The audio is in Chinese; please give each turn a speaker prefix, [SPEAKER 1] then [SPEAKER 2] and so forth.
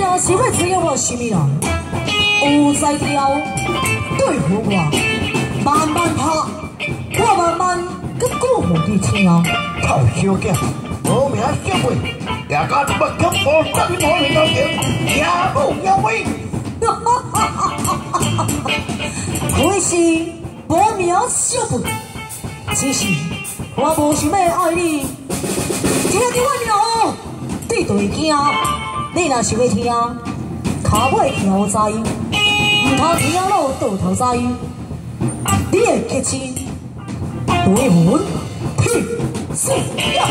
[SPEAKER 1] 了什么人？有才调对付我，慢慢拍，我慢慢搁顾互你听。
[SPEAKER 2] 臭小囝，无名小鬼，也敢不给我真无名头前，也不要威。
[SPEAKER 1] 我是无名小鬼，只是我无想要爱你，你对对惊。你若想要听，脚尾条仔，唔通听路倒头仔，你会客气，对门，屁，死呀！